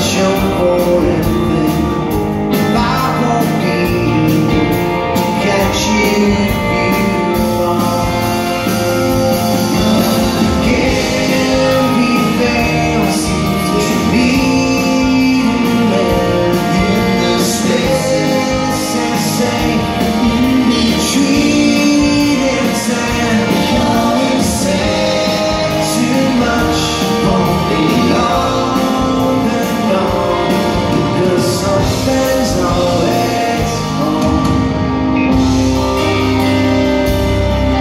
Show boję.